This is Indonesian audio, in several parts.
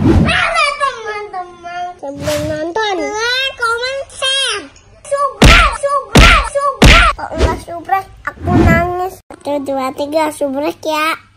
Halo teman-teman. Sebelum nonton, like, comment, share. Subscribe, subscribe, subscribe. Kalau nggak subscribe, aku nangis. Satu, dua, tiga, subscribe ya.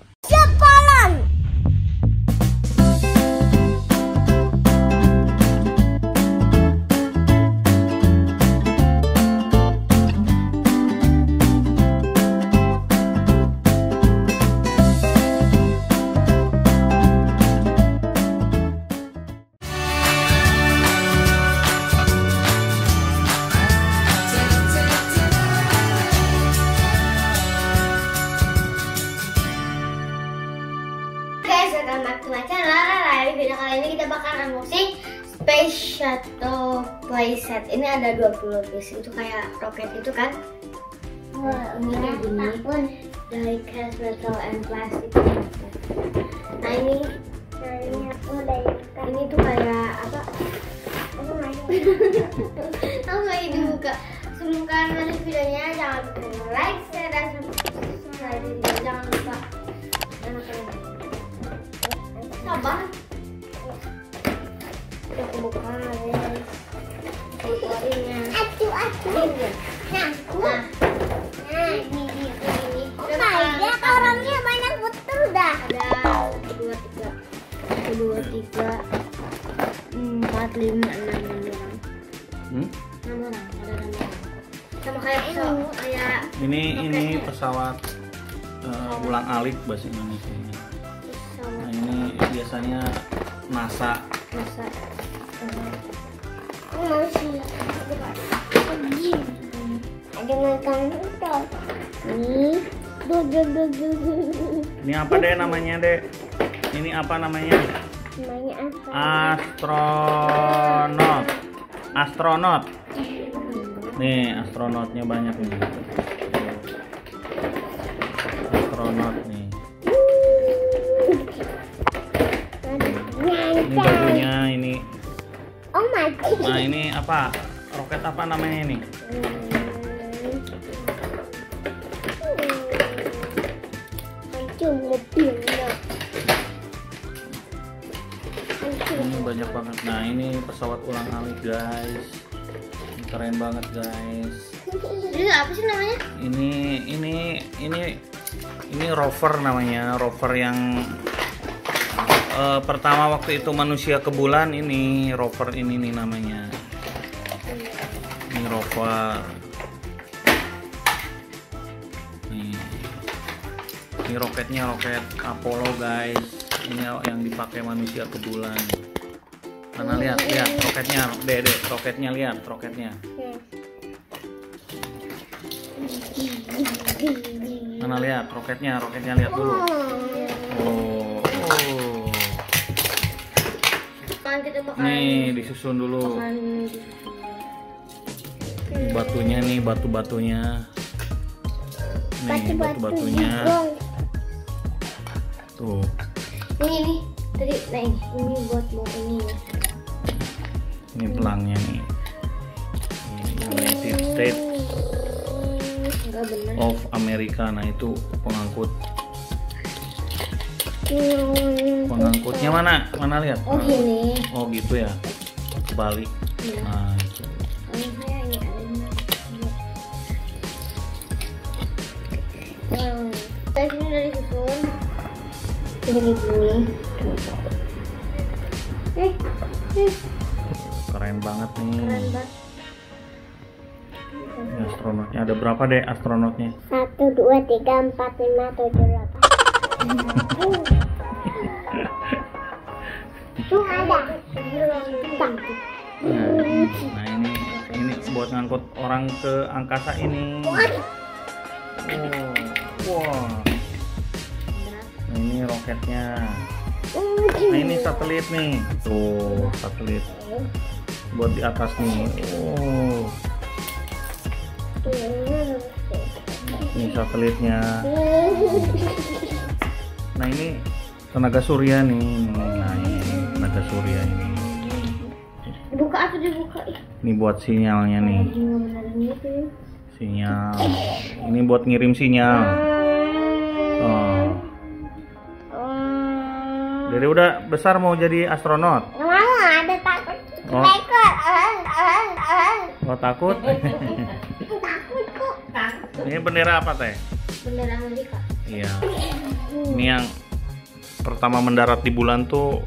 Welcome back to my channel. Nah, video kali ini kita bakal unboxing Space Shuttle playset. Ini ada 20 piece. Itu kayak roket itu kan? Wah, ini kayak gini. Dari cast metal and plastic. Nah, ini dari ini tuh kayak apa? Aku nggak Aku nggak ini buka. Sebelum kalian lanjut videonya, jangan lupa sama kayak pesawat kayak Ini ini pesawat eh, ulang alik bahasa Indonesia. Nah pesawat ini biasanya NASA. duh. Ini apa deh namanya deh? Ini apa namanya? namanya Astronot. Astronot. Nih astronotnya banyak nih. Astronot nih. Ini bajunya ini. oh my Nah ini apa? Roket apa namanya ini? Ini banyak banget. Nah ini pesawat ulang alik guys. Keren banget guys. ini apa sih namanya Ini ini ini ini rover namanya. Rover yang eh, pertama waktu itu manusia ke bulan ini rover ini nih namanya. Ini rover. Nih. Ini roketnya roket Apollo guys. Ini yang dipakai manusia ke bulan. Mana lihat, lihat roketnya, deh, deh, roketnya lihat, roketnya. Mana lihat roketnya, roketnya lihat dulu. Oh, Nih disusun dulu. Ini batunya nih, batu-batunya. Nih batu-batunya. Tuh. ini ini tadi nah ini ini buat mau ini Ini pelangnya nih. Ini United States of America. Nah itu pengangkut. Pengangkutnya mana? Mana lihat? oh gini Oh gitu ya. Kebalik. Iya. Nah itu. ini ini sini dari ini gini eh eh Keren banget nih. keren banget Ini astronotnya ada berapa deh astronotnya? satu dua tiga empat lima tujuh delapan tuh ada Nah, nah ini ini buat ngangkut orang ke angkasa ini. Oh, wah. Nah, ini roketnya. Nah ini satelit nih. Tuh satelit buat di atas nih. Oh, ini satelitnya. Nah ini tenaga surya nih. Nah ini tenaga surya ini. dibuka atau dibuka Ini buat sinyalnya nih. Sinyal. Ini buat ngirim sinyal. Oh. Dede udah besar mau jadi astronot. Oh. Takut. Oh takut? Takut kok. Takut. Ini bendera apa teh? Bendera Amerika. Iya. Ini yang pertama mendarat di bulan tuh.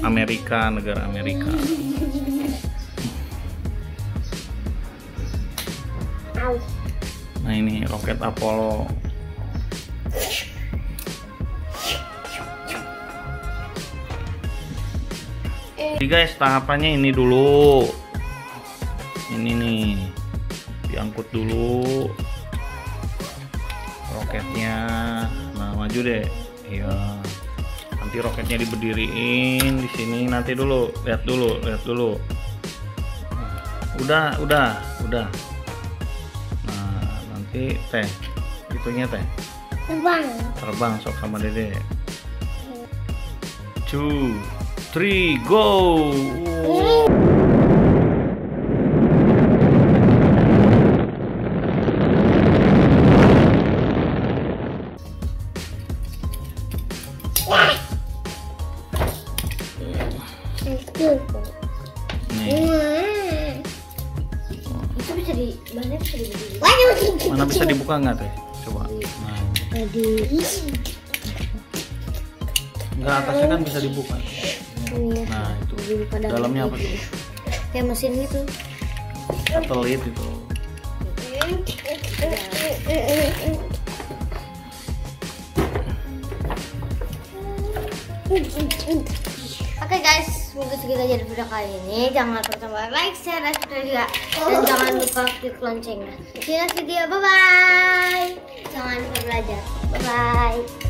Amerika, negara Amerika. Nah ini roket Apollo. Jadi guys tahapannya ini dulu. Ini nih diangkut dulu roketnya. Nah maju deh. Iya. Nanti roketnya diberdiriin di sini. Nanti dulu lihat dulu lihat dulu. Udah udah udah. Nah nanti teh itunya teh Terbang. terbang sok sama dede two three go! Mana bisa dibuka nggak teh? Coba. Nah nggak atasnya kan bisa dibuka Iya. nah itu dalamnya apa tuh Kayak mesin gitu. satelit itu Oke guys, mungkin segitu aja video kali ini. Jangan lupa tambah like, share, dan subscribe juga. Dan jangan lupa klik loncengnya. See you next video. Bye bye. Jangan lupa belajar. Bye bye.